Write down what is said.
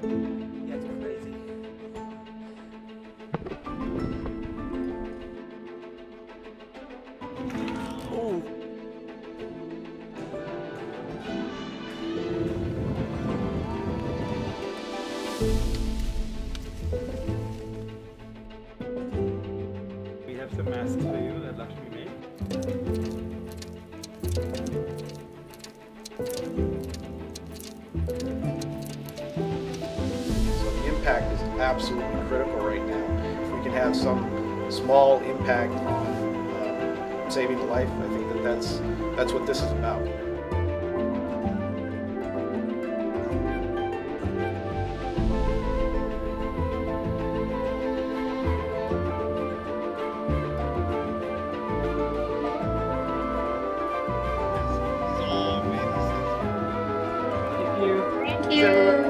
Oh. We have some masks for you that Lakshmi made. Impact is absolutely critical right now. If we can have some small impact on uh, saving a life, I think that that's, that's what this is about. Thank you. Thank Is everyone